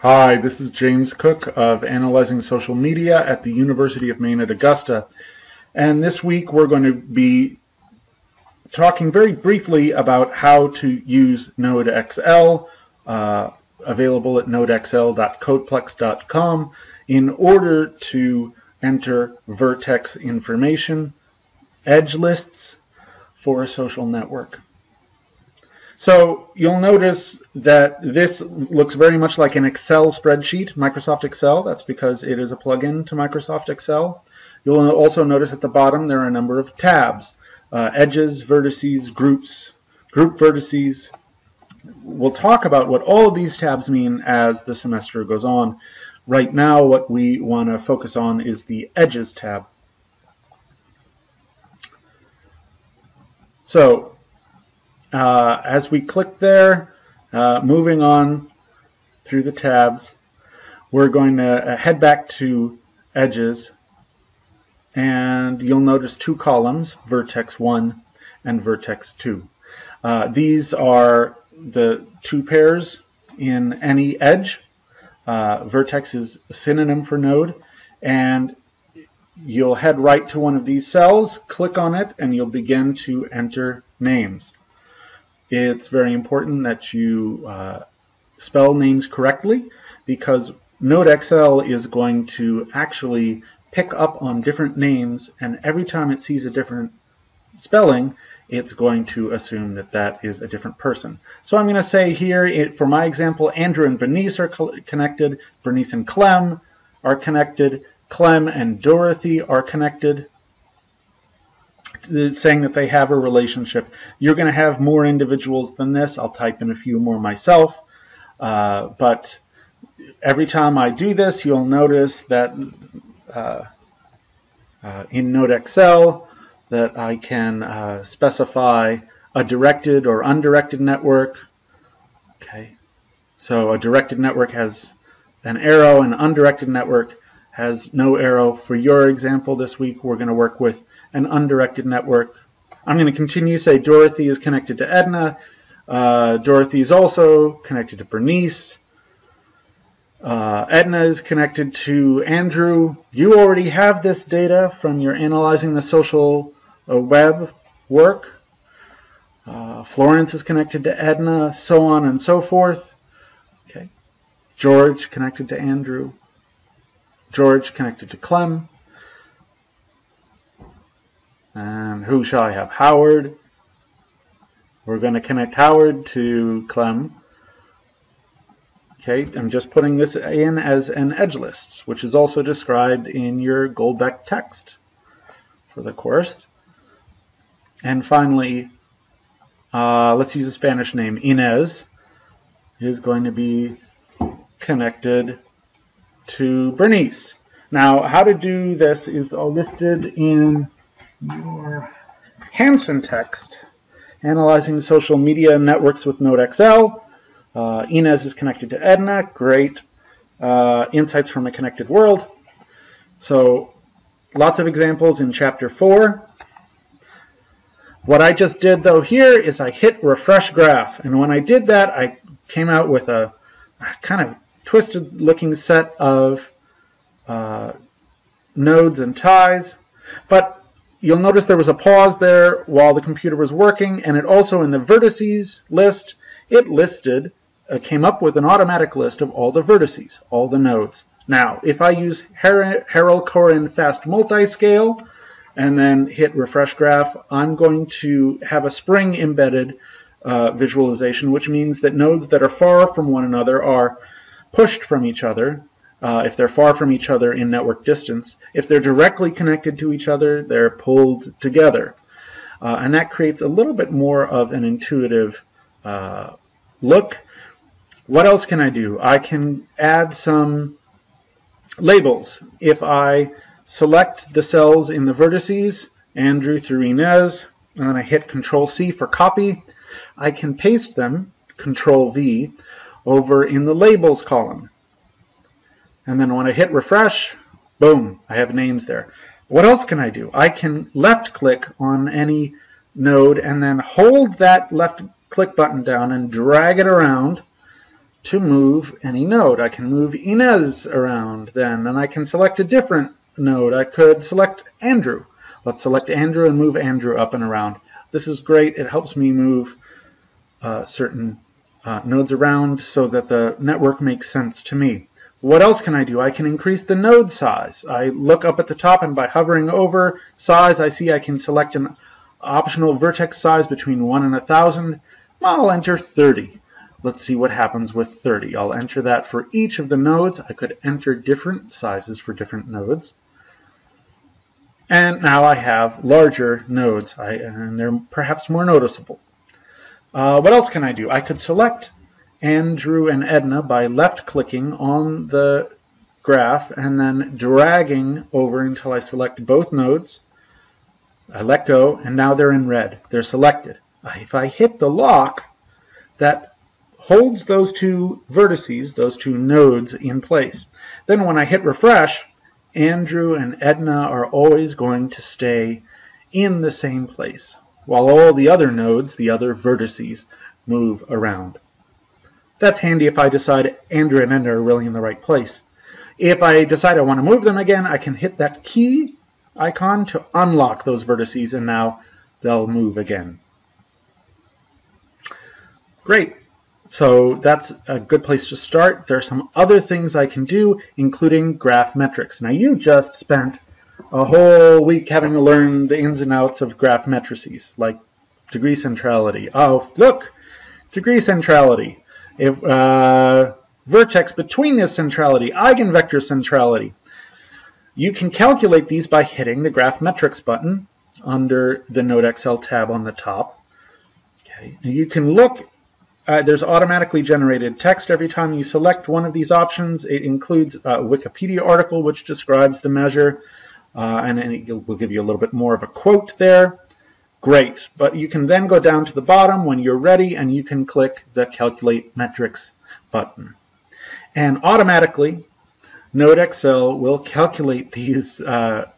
Hi, this is James Cook of Analyzing Social Media at the University of Maine at Augusta. And this week we're going to be talking very briefly about how to use NodeXL, uh, available at nodexl.codeplex.com, in order to enter vertex information, edge lists for a social network. So you'll notice that this looks very much like an Excel spreadsheet, Microsoft Excel. That's because it is a plugin to Microsoft Excel. You'll also notice at the bottom there are a number of tabs, uh, edges, vertices, groups, group vertices. We'll talk about what all of these tabs mean as the semester goes on. Right now what we want to focus on is the edges tab. So uh, as we click there, uh, moving on through the tabs, we're going to uh, head back to edges and you'll notice two columns, vertex 1 and vertex 2. Uh, these are the two pairs in any edge. Uh, vertex is a synonym for node and you'll head right to one of these cells, click on it, and you'll begin to enter names. It's very important that you uh, spell names correctly because NodeXL is going to actually pick up on different names and every time it sees a different spelling it's going to assume that that is a different person. So I'm going to say here, it, for my example, Andrew and Bernice are connected, Bernice and Clem are connected, Clem and Dorothy are connected, saying that they have a relationship. You're going to have more individuals than this. I'll type in a few more myself. Uh, but every time I do this, you'll notice that uh, uh, in NodeXL that I can uh, specify a directed or undirected network. Okay, so a directed network has an arrow, an undirected network has no arrow. For your example this week, we're going to work with an undirected network. I'm going to continue say Dorothy is connected to Edna. Uh, Dorothy is also connected to Bernice. Uh, Edna is connected to Andrew. You already have this data from your analyzing the social uh, web work. Uh, Florence is connected to Edna, so on and so forth. Okay. George connected to Andrew. George connected to Clem. And who shall I have? Howard. We're going to connect Howard to Clem. Okay, I'm just putting this in as an edge list, which is also described in your Golbeck text for the course. And finally, uh, let's use a Spanish name. Inez is going to be connected to Bernice. Now, how to do this is all listed in your Hansen text, analyzing social media networks with NodeXL. Uh, Inez is connected to Edna. Great uh, insights from a connected world. So lots of examples in chapter 4. What I just did though here is I hit refresh graph. And when I did that, I came out with a kind of twisted looking set of uh, nodes and ties. But You'll notice there was a pause there while the computer was working, and it also in the vertices list, it listed, uh, came up with an automatic list of all the vertices, all the nodes. Now, if I use Harel-Koren Fast Multiscale and then hit refresh graph, I'm going to have a spring embedded uh, visualization, which means that nodes that are far from one another are pushed from each other uh, if they're far from each other in network distance. If they're directly connected to each other, they're pulled together. Uh, and that creates a little bit more of an intuitive uh, look. What else can I do? I can add some labels. If I select the cells in the vertices, Andrew through Inez, and then I hit Control C for copy, I can paste them, Control V, over in the labels column. And then when I hit refresh, boom, I have names there. What else can I do? I can left click on any node and then hold that left click button down and drag it around to move any node. I can move Inez around then, and I can select a different node. I could select Andrew. Let's select Andrew and move Andrew up and around. This is great. It helps me move uh, certain uh, nodes around so that the network makes sense to me. What else can I do? I can increase the node size. I look up at the top and by hovering over size, I see I can select an optional vertex size between 1 and 1,000. I'll enter 30. Let's see what happens with 30. I'll enter that for each of the nodes. I could enter different sizes for different nodes. And now I have larger nodes, I, and they're perhaps more noticeable. Uh, what else can I do? I could select Andrew and Edna by left-clicking on the graph and then dragging over until I select both nodes. I let go, and now they're in red. They're selected. If I hit the lock, that holds those two vertices, those two nodes in place. Then when I hit refresh, Andrew and Edna are always going to stay in the same place, while all the other nodes, the other vertices, move around. That's handy if I decide Andrew and Edna are really in the right place. If I decide I want to move them again, I can hit that key icon to unlock those vertices, and now they'll move again. Great. So that's a good place to start. There are some other things I can do, including graph metrics. Now you just spent a whole week having to learn the ins and outs of graph matrices, like degree centrality. Oh, look, degree centrality. If uh, vertex betweenness centrality, eigenvector centrality. You can calculate these by hitting the graph metrics button under the Node NodeXL tab on the top. Okay. You can look uh, there's automatically generated text every time you select one of these options. It includes a Wikipedia article which describes the measure, uh, and, and it will give you a little bit more of a quote there. Great, but you can then go down to the bottom when you're ready and you can click the Calculate Metrics button. And automatically, NodeXL will calculate these uh,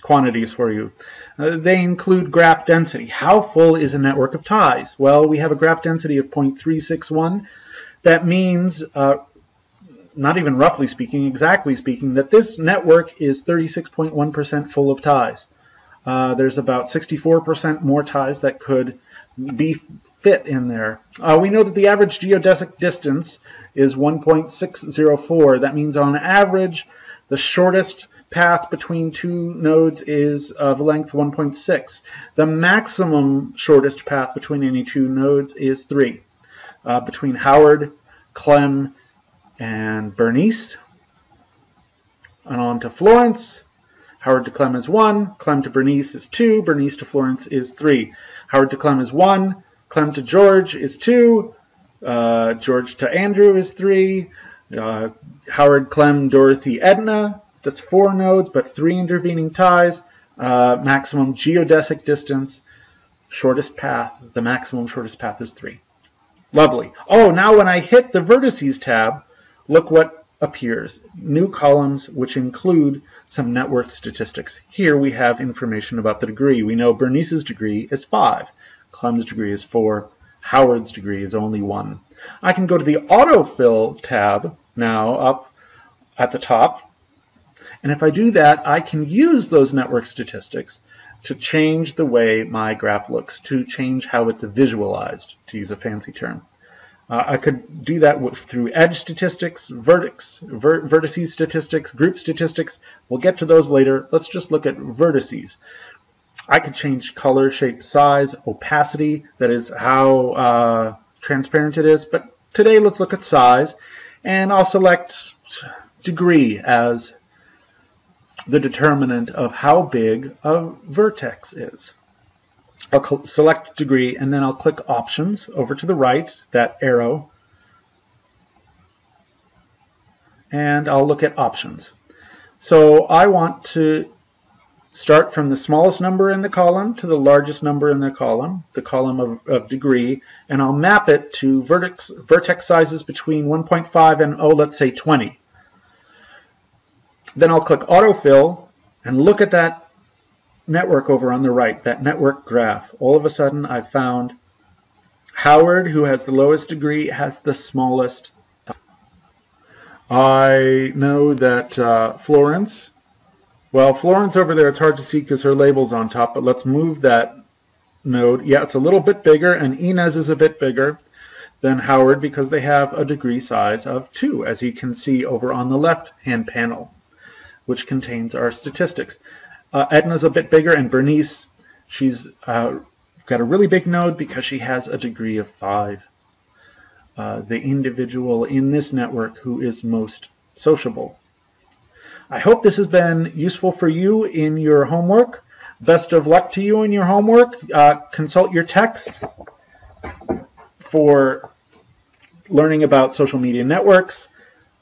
quantities for you. Uh, they include graph density. How full is a network of ties? Well, we have a graph density of 0.361. That means, uh, not even roughly speaking, exactly speaking, that this network is 36.1% full of ties. Uh, there's about 64% more ties that could be fit in there. Uh, we know that the average geodesic distance is 1.604. That means on average, the shortest path between two nodes is of length 1.6. The maximum shortest path between any two nodes is 3. Uh, between Howard, Clem, and Bernice. And on to Florence. Howard to Clem is 1, Clem to Bernice is 2, Bernice to Florence is 3. Howard to Clem is 1, Clem to George is 2, uh, George to Andrew is 3, uh, Howard, Clem, Dorothy, Edna that's four nodes, but three intervening ties. Uh, maximum geodesic distance, shortest path. The maximum shortest path is three. Lovely. Oh, now when I hit the vertices tab, look what appears. New columns which include some network statistics. Here we have information about the degree. We know Bernice's degree is 5. Clem's degree is 4. Howard's degree is only 1. I can go to the autofill tab now up at the top and if I do that, I can use those network statistics to change the way my graph looks, to change how it's visualized, to use a fancy term. Uh, I could do that with, through edge statistics, vertex, ver, vertices statistics, group statistics. We'll get to those later. Let's just look at vertices. I could change color, shape, size, opacity. That is how uh, transparent it is. But today, let's look at size. And I'll select degree as the determinant of how big a vertex is. I'll select degree and then I'll click options over to the right, that arrow, and I'll look at options. So I want to start from the smallest number in the column to the largest number in the column, the column of, of degree, and I'll map it to vertex, vertex sizes between 1.5 and, oh, let's say 20. Then I'll click autofill and look at that network over on the right, that network graph. All of a sudden I've found Howard, who has the lowest degree, has the smallest. I know that uh, Florence, well, Florence over there, it's hard to see because her label's on top, but let's move that node. Yeah, it's a little bit bigger, and Inez is a bit bigger than Howard because they have a degree size of 2, as you can see over on the left-hand panel, which contains our statistics. Uh, Edna's a bit bigger, and Bernice, she's uh, got a really big node because she has a degree of 5. Uh, the individual in this network who is most sociable. I hope this has been useful for you in your homework. Best of luck to you in your homework. Uh, consult your text for learning about social media networks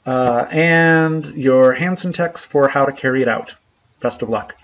uh, and your Hansen text for how to carry it out. Best of luck.